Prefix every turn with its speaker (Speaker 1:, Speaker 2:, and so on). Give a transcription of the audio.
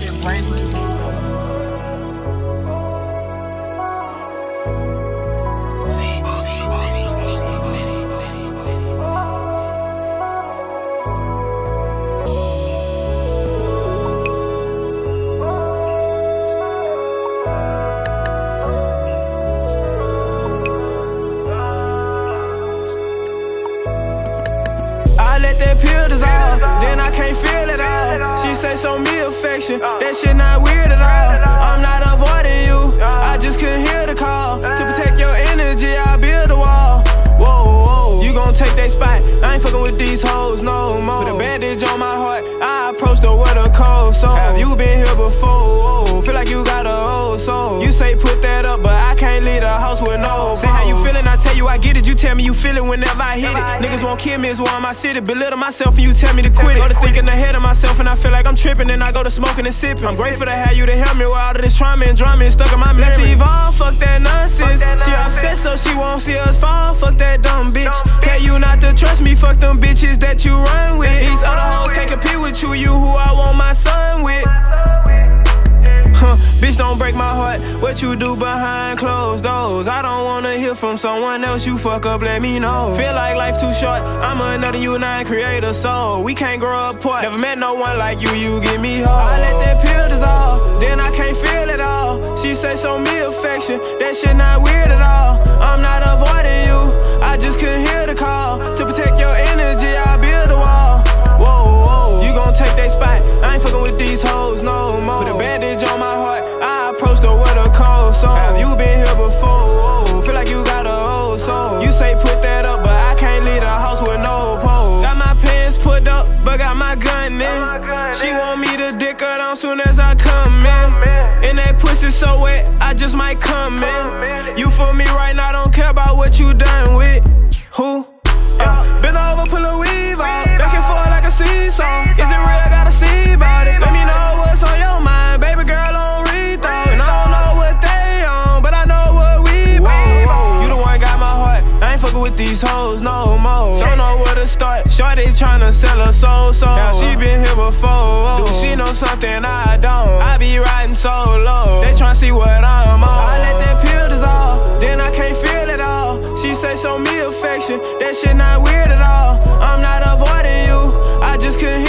Speaker 1: shit bracelet.
Speaker 2: say show me affection. That shit not weird at all. I'm not avoiding you. I just couldn't hear the call. To protect your energy, I build a wall. Whoa, whoa, you gon' take that spot. I ain't fucking with these hoes tell you I get it. You tell me you feel it whenever I hit it. Niggas won't kill me, it's why my city. Belittle myself and you tell me to quit it. Go to thinking ahead of myself and I feel like I'm tripping. And I go to smoking and sipping. I'm grateful to have you to help me with all of this trauma and drama and stuck in my memory. Let's evolve, fuck that nonsense. She upset so she won't see us fall. Fuck that dumb bitch. Tell you not to trust me, fuck them bitches that you run with. These other hoes can't compete with you, you who I want my son heart. What you do behind closed doors? I don't wanna hear from someone else. You fuck up, let me know. Feel like life too short. I'm another you and I create a soul. We can't grow apart. Never met no one like you. You give me hope. I let that pill dissolve, then I can't feel it all. She say show me affection. That shit not weird at all. But got my gun in. She want me to dick her down soon as I come in. And that pussy so wet, I just might come in. You for me right now, don't care about what you done with. Who? Yeah. Been with these hoes no more. Don't know where to start. Shorty tryna sell her soul, so she been here before. Do she know something I don't? I be riding solo. They tryna see what I'm on. I let that pill dissolve, then I can't feel it all. She say show me affection. That shit not weird at all. I'm not avoiding you. I just couldn't.